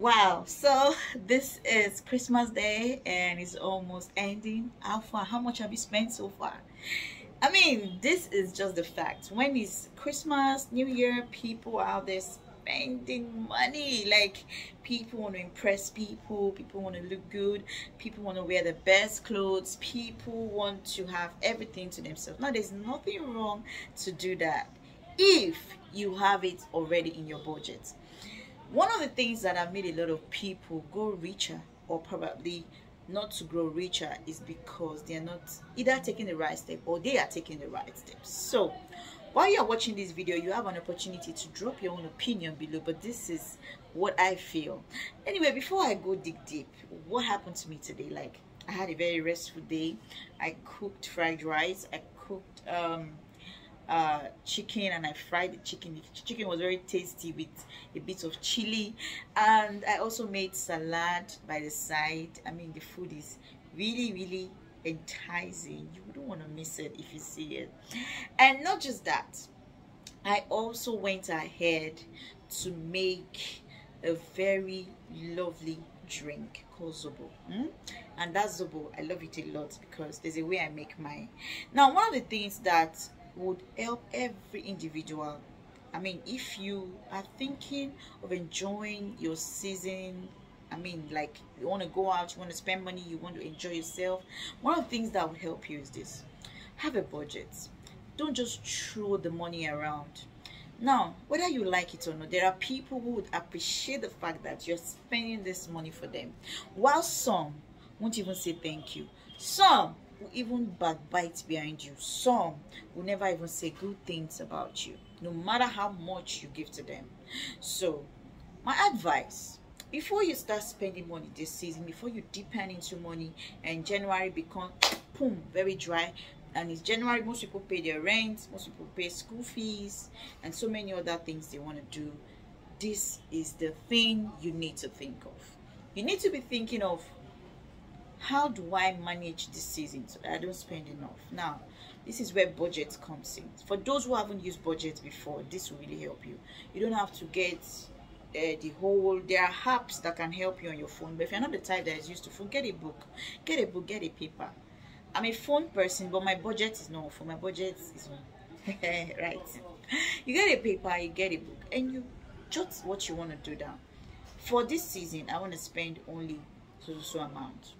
Wow, so this is Christmas Day and it's almost ending. How far? How much have you spent so far? I mean, this is just the fact. When it's Christmas, New Year, people are out there spending money. Like, people want to impress people, people want to look good, people want to wear the best clothes, people want to have everything to themselves. Now, there's nothing wrong to do that if you have it already in your budget one of the things that have made a lot of people go richer or probably not to grow richer is because they're not either taking the right step or they are taking the right steps so while you're watching this video you have an opportunity to drop your own opinion below but this is what i feel. Anyway before i go dig deep what happened to me today? Like i had a very restful day. I cooked fried rice. I cooked um uh, chicken and I fried the chicken. The chicken was very tasty with a bit of chili and I also made salad by the side. I mean the food is really really enticing. You wouldn't want to miss it if you see it. And not just that, I also went ahead to make a very lovely drink called Zobo. Hmm? And that Zobo, I love it a lot because there's a way I make mine. Now, one of the things that would help every individual I mean, if you are thinking of enjoying your season, I mean, like you want to go out, you want to spend money, you want to enjoy yourself, one of the things that would help you is this have a budget. Don't just throw the money around. Now, whether you like it or not, there are people who would appreciate the fact that you're spending this money for them, while some won't even say thank you. Some will even backbite behind you. Some will never even say good things about you, no matter how much you give to them. So, my advice before you start spending money this season, before you deepen into money and January become boom, very dry, and it's January, most people pay their rent, most people pay school fees, and so many other things they want to do. This is the thing you need to think of. You need to be thinking of how do I manage this season so that I don't spend enough? Now, this is where budget comes in. For those who haven't used budget before, this will really help you. You don't have to get uh, the whole there are apps that can help you on your phone but if you're not the type that is used to phone get a book get a book get a paper i'm a phone person but my budget is not for my budget is right you get a paper you get a book and you jot what you want to do down for this season i want to spend only so so amount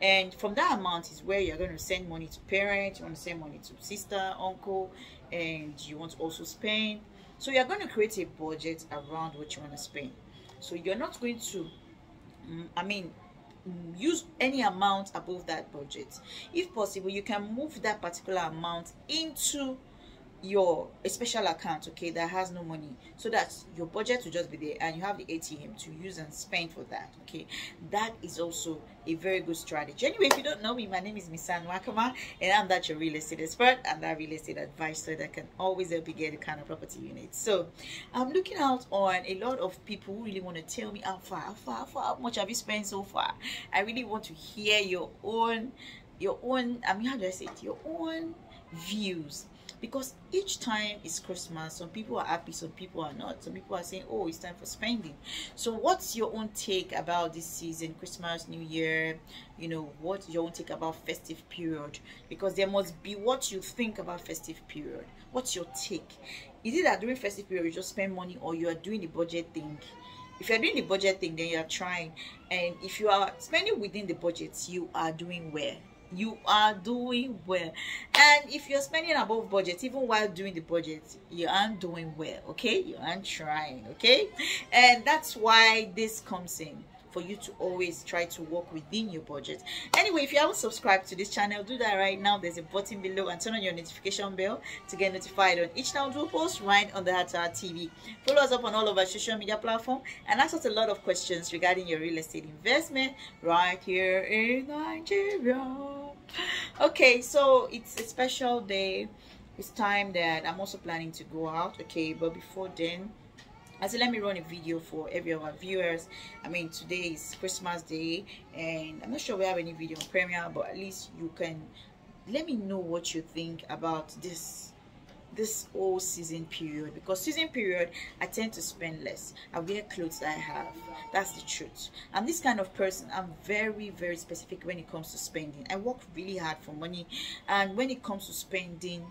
and from that amount is where you're going to send money to parents you want to send money to sister uncle and you want to also spend. So you're going to create a budget around what you want to spend. So you're not going to mm, i mean mm, use any amount above that budget. If possible you can move that particular amount into your a special account okay that has no money so that your budget will just be there and you have the atm to use and spend for that okay? That is also a very good strategy. Anyway if you don't know me my name is misan Nwakama and i'm that your real estate expert and that real estate advisor that can always help you get the kind of property you need. So i'm looking out on a lot of people who really want to tell me how far how far how far how much have you spent so far? I really want to hear your own your own i mean how do i say it? Your own views because each time it's christmas some people are happy some people are not. Some people are saying oh it's time for spending. So what's your own take about this season christmas new year? You know what's your own take about festive period? Because there must be what you think about festive period. What's your take? Is it that during festive period you just spend money or you are doing the budget thing? If you're doing the budget thing then you're trying. And if you are spending within the budget you are doing well you are doing well. And if you're spending above budget even while doing the budget you aren't doing well okay? You aren't trying okay? And that's why this comes in for you to always try to work within your budget. Anyway if you haven't subscribed to this channel do that right now. There's a button below and turn on your notification bell to get notified on each we post right on the Heart to Heart TV follow us up on all of our social media platform and ask us a lot of questions regarding your real estate investment right here in Nigeria okay so it's a special day. It's time that i'm also planning to go out okay? But before then I said let me run a video for every of our viewers. I mean today is Christmas day and I'm not sure we have any video on premiere but at least you can let me know what you think about this this whole season period because season period I tend to spend less. I wear clothes that I have. That's the truth. I'm this kind of person. I'm very, very specific when it comes to spending. I work really hard for money and when it comes to spending,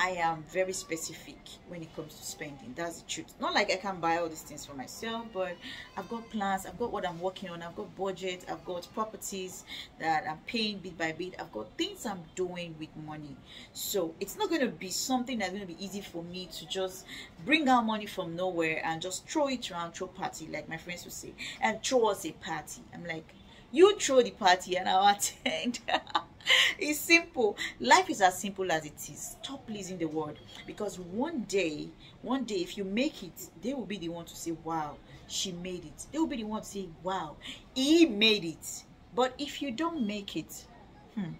I am very specific when it comes to spending. That's the truth. Not like I can buy all these things for myself, but I've got plans. I've got what I'm working on. I've got budget. I've got properties that I'm paying bit by bit. I've got things I'm doing with money. So it's not going to be something that's going to be easy for me to just bring out money from nowhere and just throw it around, throw party, like my friends would say, and throw us a party. I'm like, you throw the party and I'll attend. it's simple. Life is as simple as it is. Stop pleasing the world. Because one day one day if you make it they will be the one to say wow she made it. They will be the one to say wow he made it. But if you don't make it hmm,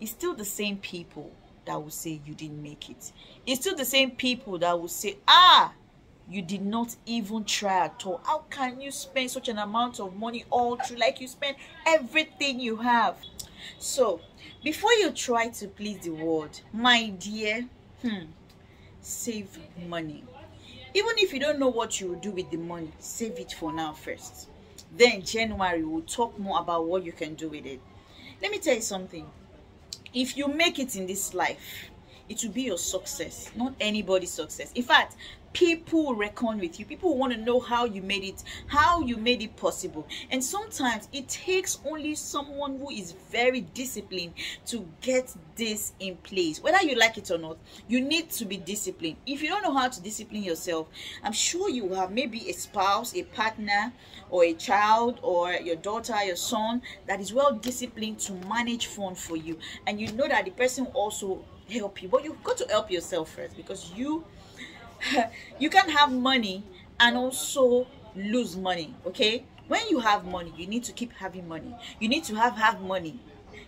it's still the same people that will say you didn't make it. It's still the same people that will say ah you did not even try at all how can you spend such an amount of money all through like you spend everything you have so, before you try to please the world, my dear, hmm, save money. Even if you don't know what you will do with the money, save it for now first. Then January, we'll talk more about what you can do with it. Let me tell you something. If you make it in this life, it will be your success, not anybody's success. In fact, people reckon with you. People want to know how you made it how you made it possible. And sometimes it takes only someone who is very disciplined to get this in place. Whether you like it or not you need to be disciplined. If you don't know how to discipline yourself i'm sure you have maybe a spouse a partner or a child or your daughter your son that is well disciplined to manage fun for you. And you know that the person also help you. But you've got to help yourself first because you you can have money and also lose money okay? When you have money you need to keep having money. You need to have have money.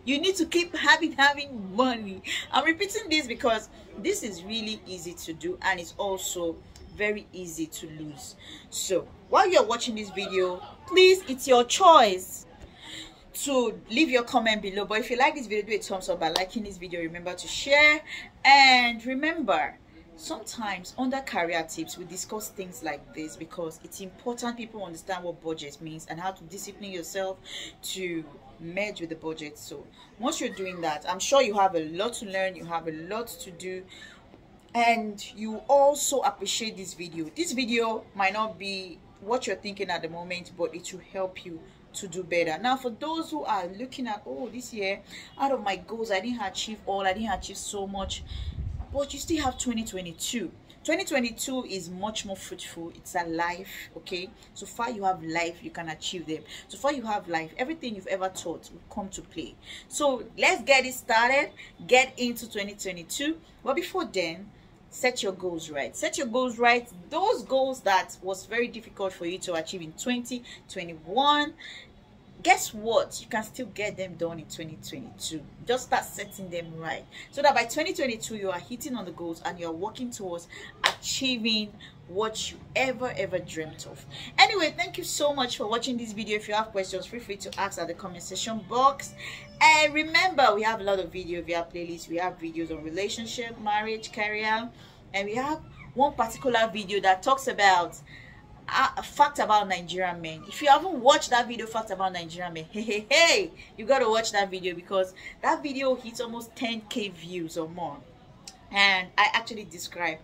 You need to keep having having money. I'm repeating this because this is really easy to do and it's also very easy to lose. So while you're watching this video please it's your choice to leave your comment below but if you like this video do a thumbs up by liking this video. Remember to share. And remember sometimes under career tips we discuss things like this because it's important people understand what budget means and how to discipline yourself to merge with the budget. So once you're doing that i'm sure you have a lot to learn you have a lot to do. And you also appreciate this video. This video might not be what you're thinking at the moment but it will help you to do better. Now for those who are looking at oh this year out of my goals i didn't achieve all i didn't achieve so much. But you still have 2022 2022 is much more fruitful. It's a life okay? So far you have life you can achieve them. So far you have life. Everything you've ever taught will come to play. So let's get it started. Get into 2022 but before then set your goals right. Set your goals right. Those goals that was very difficult for you to achieve in 2021 guess what? You can still get them done in 2022 just start setting them right. So that by 2022 you are hitting on the goals and you're working towards achieving what you ever ever dreamt of. Anyway thank you so much for watching this video. If you have questions feel free to ask at the comment section box. And remember we have a lot of video via playlists we have videos on relationship marriage career. And we have one particular video that talks about a fact about Nigerian men. If you haven't watched that video, fact about Nigerian men, hey, hey, hey, you got to watch that video because that video hits almost 10k views or more. And I actually describe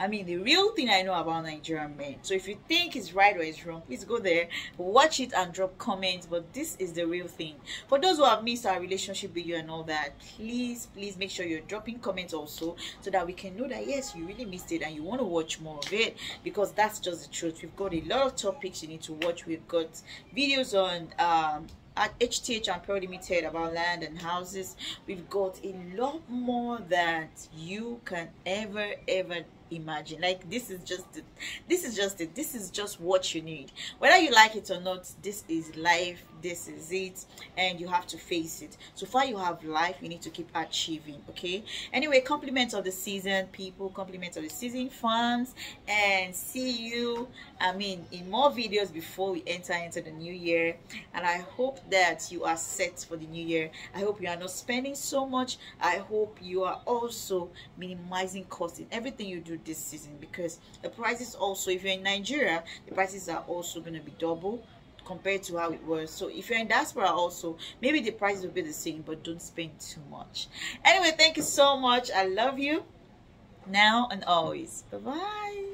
I mean, the real thing I know about Nigerian men. So if you think it's right or it's wrong, please go there, watch it and drop comments. But this is the real thing. For those who have missed our relationship video and all that, please, please make sure you're dropping comments also so that we can know that yes, you really missed it and you want to watch more of it because that's just the truth. We've got a lot of topics you need to watch. We've got videos on um, at HTH Anne Pearl Limited about land and houses. We've got a lot more that you can ever, ever imagine. Like this is just the, this is just it. This is just what you need. Whether you like it or not this is life. This is it. And you have to face it. So far you have life. You need to keep achieving okay? Anyway compliments of the season people. Compliments of the season fans. And see you i mean in more videos before we enter into the new year. And i hope that you are set for the new year. I hope you are not spending so much. I hope you are also minimizing costs in everything you do this season because the prices also if you're in nigeria the prices are also going to be double compared to how it was. So if you're in diaspora also maybe the prices will be the same but don't spend too much. Anyway thank you so much. I love you. Now and always. Bye bye